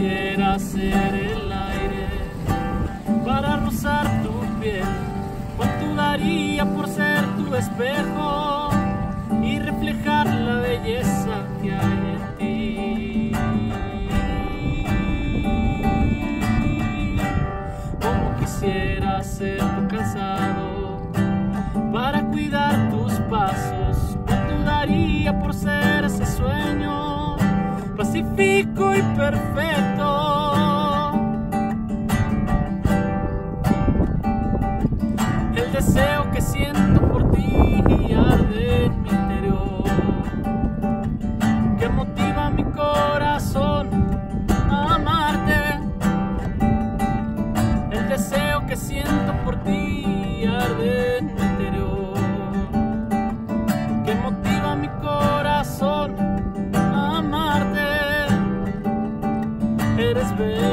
quisiera ser el aire para rozar tu piel. Pues ¿Cuánto daría por ser tu espejo y reflejar la belleza que hay en ti? Como quisiera ser tu calzado para cuidar tus pasos. Pues ¿Cuánto daría por ser ese sueño? pacífico y perfecto. interior que motiva mi corazón a amarte. Eres bella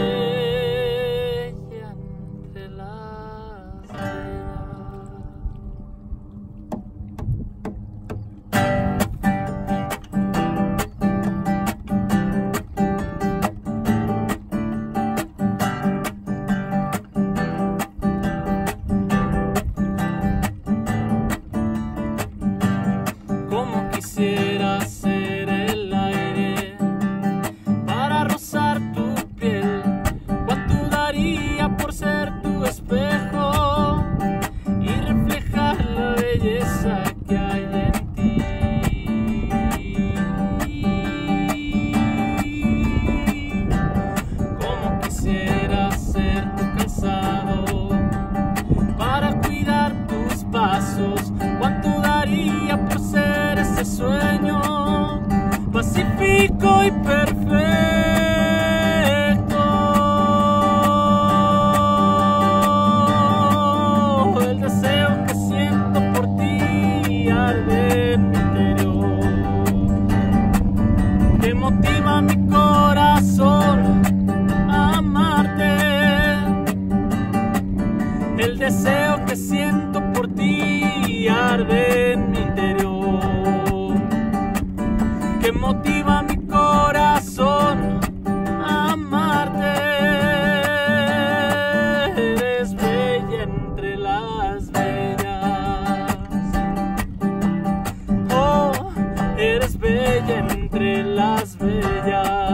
entre las belleza que hay en ti. Como quisiera ser tu calzado para cuidar tus pasos. Bye. estrella entre las bellas.